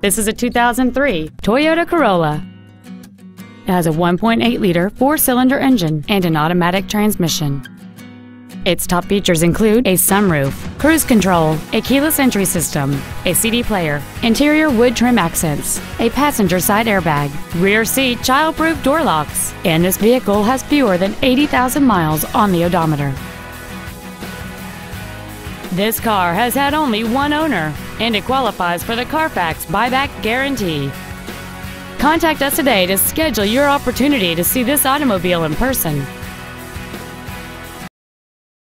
This is a 2003 Toyota Corolla. It has a 1.8-liter four-cylinder engine and an automatic transmission. Its top features include a sunroof, cruise control, a keyless entry system, a CD player, interior wood trim accents, a passenger side airbag, rear seat child-proof door locks, and this vehicle has fewer than 80,000 miles on the odometer. This car has had only one owner, and it qualifies for the Carfax buyback guarantee. Contact us today to schedule your opportunity to see this automobile in person.